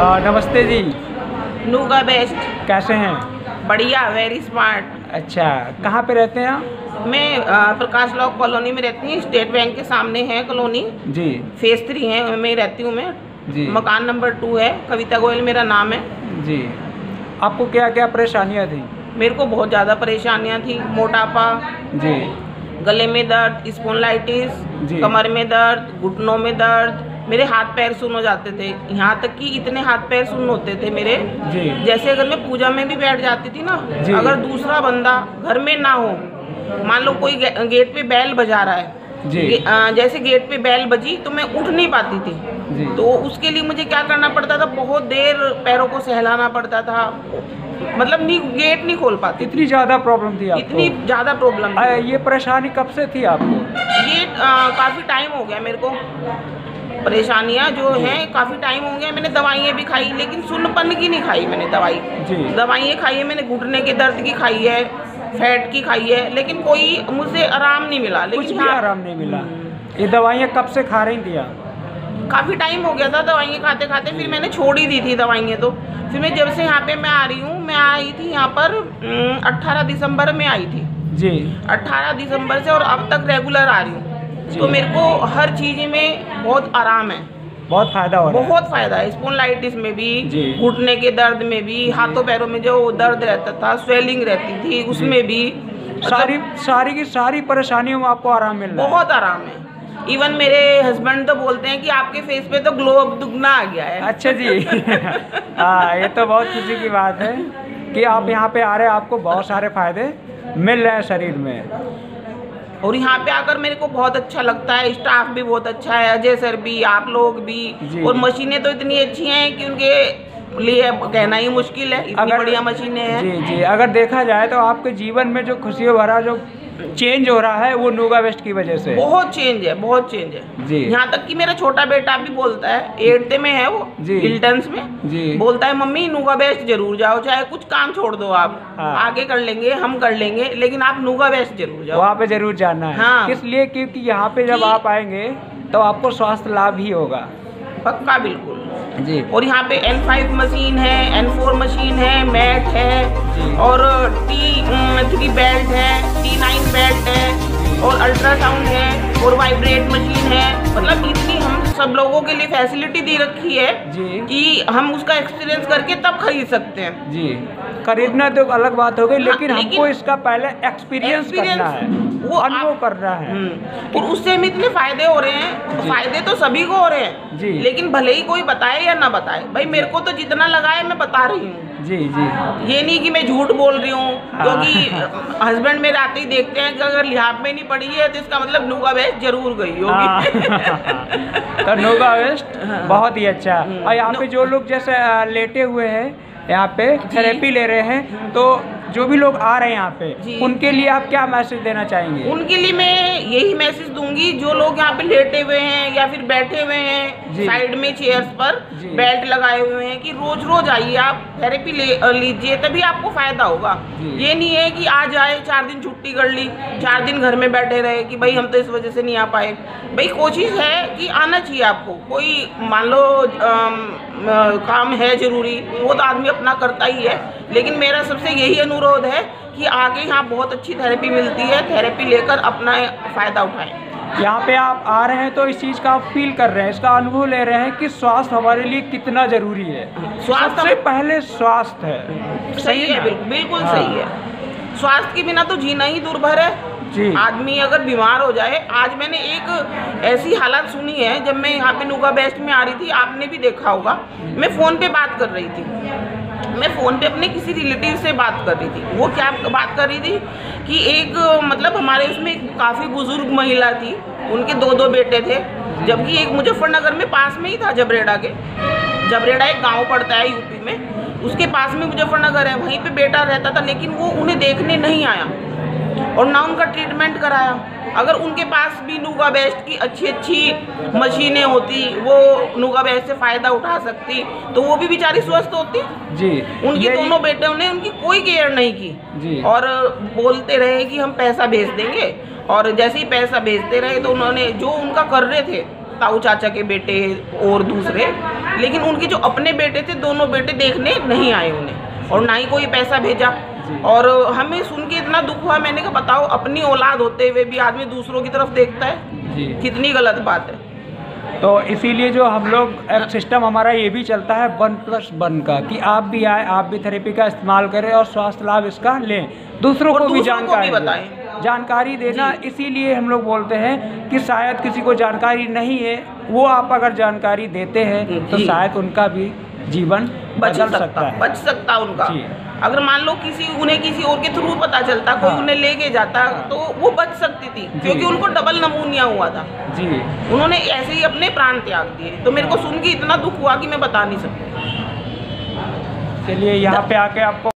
आ, नमस्ते जी। नूगा बेस्ट कैसे हैं? बढ़िया वेरी स्मार्ट अच्छा कहाँ पे रहते हैं आप? मैं प्रकाश लॉक कॉलोनी में रहती हूँ स्टेट बैंक के सामने है कॉलोनी। जी। फ़ेज़ थ्री है मैं रहती हूँ मैं। जी। मकान नंबर टू है कविता गोयल मेरा नाम है। जी। आपको क्या क्या परेशानियाँ थी? मेरे को बहुत ज़्यादा परेशानियाँ थी मोटापा जी। गले में दर्द स्पोनलाइटिस कमर में दर्द घुटनों में दर्द मेरे हाथ पैर सुन हो जाते थे। यहाँ तक कि इतने हाथ पैर सुन होते थे मेरे। जी। जैसे अगर मैं पूजा में भी बैठ जाती थी ना अगर दूसरा बंदा घर में ना हो मान लो कोई गे, गेट पे बैल बजा रहा है जी। गे, जैसे गेट पे बैल बजी तो मैं उठ नहीं पाती थी। जी। तो उसके लिए मुझे क्या करना पड़ता था? बहुत देर पैरों को सहलाना पड़ता था। मतलब नहीं गेट नहीं खोल पाती इतनी ज़्यादा प्रॉब्लम थी आपको? इतनी ज़्यादा प्रॉब्लम ये परेशानी कब से थी आपको? ये काफ़ी टाइम हो गया मेरे को। परेशानियाँ जो हैं काफ़ी टाइम हो गया मैंने दवाइयाँ भी खाई लेकिन सुन्नपन की नहीं खाई मैंने दवाई। दवाइयाँ खाई है मैंने घुटने के दर्द की खाई है फैट की खाई है लेकिन कोई मुझे आराम नहीं मिला लेकिन कुछ भी हाँ। आराम नहीं मिला। ये दवाइयाँ कब से खा रही थी आप? काफ़ी टाइम हो गया था दवाइयाँ खाते खाते फिर मैंने छोड़ ही दी थी दवाइयाँ तो। फिर मैं जब से यहाँ पे मैं आ रही हूँ मैं आई थी यहाँ पर अट्ठारह दिसंबर में आई थी। जी। 18 दिसंबर से और अब तक रेगुलर आ रही हूँ। तो मेरे को हर चीज़ में बहुत आराम है। बहुत फ़ायदा हो रहा है। बहुत फ़ायदा है। स्पोनलाइटिस में भी घुटने के दर्द में भी हाथों पैरों में जो दर्द रहता था स्वेलिंग रहती थी उसमें भी। मतलब सारी सारी की सारी परेशानियों में आपको आराम मिल रहा है। बहुत आराम है। इवन मेरे हस्बैंड तो बोलते हैं कि आपके फेस पे तो ग्लो अब दुगना आ गया है। अच्छा जी। हाँ ये तो बहुत खुशी की बात है कि आप यहाँ पे आ रहे हैं आपको बहुत सारे फ़ायदे मिल रहे हैं शरीर में। और यहाँ पे आकर मेरे को बहुत अच्छा लगता है स्टाफ भी बहुत अच्छा है अजय सर भी आप लोग भी। और मशीनें तो इतनी अच्छी हैं कि उनके लिए कहना ही मुश्किल है इतनी बढ़िया मशीनें हैं। जी जी अगर देखा जाए तो आपके जीवन में जो खुशियों भरा जो चेंज हो रहा है वो नूगा वेस्ट की वजह से। बहुत चेंज है बहुत चेंज है। जी। यहाँ तक कि मेरा छोटा बेटा भी बोलता है एट्थ में है वो जी। हिल्टन्स में। जी। बोलता है मम्मी नूगा वेस्ट ज़रूर जाओ चाहे कुछ काम छोड़ दो आप। हाँ। आगे कर लेंगे हम कर लेंगे लेकिन आप नूगा वेस्ट ज़रूर जाओ। वहाँ पे ज़रूर जाना है। हाँ। किस लिए? क्योंकि यहाँ पे जब आप आएँगे तो आपको स्वास्थ्य लाभ ही होगा। पक्का बिल्कुल। जी। और यहाँ पे N5 मशीन है N4 मशीन है मैट है और टी थ्री बेल्ट है टी नाइन बेल्ट है और अल्ट्रासाउंड है और वाइब्रेट मशीन है। मतलब इतनी हम सब लोगों के लिए फैसिलिटी दे रखी है जी। कि हम उसका एक्सपीरियंस करके तब खरीद सकते हैं। जी। खरीदना तो अलग बात हो गई लेकिन हाँ, हमको इसका पहले एक्सपीरियंस करना है वो अनुभव करना है। और उससे हमें इतने फ़ायदे हो रहे हैं जी। फ़ायदे तो सभी को हो रहे हैं जी। लेकिन भले ही कोई बताए या ना बताए भाई मेरे को तो जितना लगा है मैं बता रही हूँ। जी जी ये नहीं कि मैं झूठ बोल रही हूँ हाँ। क्योंकि हस्बैंड मेरे आते ही देखते हैं कि अगर लिहाफ में नहीं पड़ी है तो इसका मतलब नूगा वेस्ट ज़रूर गई होगी हाँ। तो नोगा वेस्ट हाँ। बहुत ही अच्छा। और यहाँ पे जो लोग जैसे लेटे हुए हैं यहाँ पे थेरेपी ले रहे हैं तो जो भी लोग आ रहे हैं यहाँ पे उनके लिए आप क्या मैसेज देना चाहेंगे? उनके लिए मैं यही मैसेज दूँगी जो लोग यहाँ पे लेटे हुए हैं या फिर बैठे हुए हैं साइड में चेयर्स पर बेल्ट लगाए हुए हैं कि रोज रोज आइए आप थेरेपी ले लीजिए तभी आपको फ़ायदा होगा। ये नहीं है कि आज आए चार दिन छुट्टी कर ली चार दिन घर में बैठे रहे कि भाई हम तो इस वजह से नहीं आ पाए। भाई कोशिश है कि आना चाहिए आपको। कोई मान लो काम है ज़रूरी वो तो आदमी अपना करता ही है। लेकिन मेरा सबसे यही अनुरोध है कि आगे यहाँ बहुत अच्छी थेरेपी मिलती है थेरेपी लेकर अपना फ़ायदा उठाएँ। यहाँ पे आप आ रहे हैं तो इस चीज़ का आप फील कर रहे हैं इसका अनुभव ले रहे हैं कि स्वास्थ्य हमारे लिए कितना ज़रूरी है। स्वास्थ्य सबसे पहले स्वास्थ्य है। सही है बिल्कुल बिल्कुल हाँ। सही है। स्वास्थ्य के बिना तो जीना ही दुर्भर है। जी। आदमी अगर बीमार हो जाए आज मैंने एक ऐसी हालत सुनी है जब मैं यहाँ पे नूगा बेस्ट में आ रही थी आपने भी देखा होगा मैं फ़ोन पे बात कर रही थी। मैं फ़ोन पे अपने किसी रिलेटिव से बात कर रही थी। वो क्या बात कर रही थी कि एक मतलब हमारे उसमें एक काफ़ी बुज़ुर्ग महिला थी। उनके दो दो बेटे थे। जबकि एक मुजफ्फरनगर में पास में ही था जबरेड़ा के। जबरेड़ा एक गाँव पड़ता है यूपी में। उसके पास में मुजफ्फरनगर है। वहीं पे बेटा रहता था, लेकिन वो उन्हें देखने नहीं आया। और ना उनका ट्रीटमेंट कराया। अगर उनके पास भी नूगा बेस्ट की अच्छी अच्छी मशीनें होती वो नूगा बेस्ट से फ़ायदा उठा सकती तो वो भी बेचारी स्वस्थ होती। जी। उनके दोनों बेटों ने उनकी कोई केयर नहीं की। जी। और बोलते रहे कि हम पैसा भेज देंगे। और जैसे ही पैसा भेजते रहे तो उन्होंने जो उनका कर रहे थे ताऊ चाचा के बेटे और दूसरे लेकिन उनके जो अपने बेटे थे दोनों बेटे देखने नहीं आए उन्हें। और ना ही कोई पैसा भेजा। और हमें सुन के इतना दुख हुआ मैंने कहा बताओ अपनी औलाद होते हुए भी आदमी दूसरों की तरफ़ देखता है? कितनी गलत बात है? तो इसीलिए जो हम लोग एक सिस्टम हमारा ये भी चलता है वन प्लस वन का कि आप भी आए आप भी थेरेपी का इस्तेमाल करें और स्वास्थ्य लाभ इसका लें। दूसरों को भी दूसरों भी जानकारी। बताएँ। जानकारी देना इसीलिए हम लोग बोलते हैं कि शायद किसी को जानकारी नहीं है वो आप अगर जानकारी देते हैं तो शायद उनका भी जीवन बच सकता है। बच सकता उनका। अगर मान लो किसी उन्हें किसी और के थ्रू पता चलता कोई हाँ। उन्हें लेके जाता तो वो बच सकती थी क्योंकि उनको डबल नमूनिया हुआ था। जी। उन्होंने ऐसे ही अपने प्राण त्याग दिए। तो मेरे को सुन के इतना दुख हुआ कि मैं बता नहीं सकती। चलिए यहाँ पे आके आपको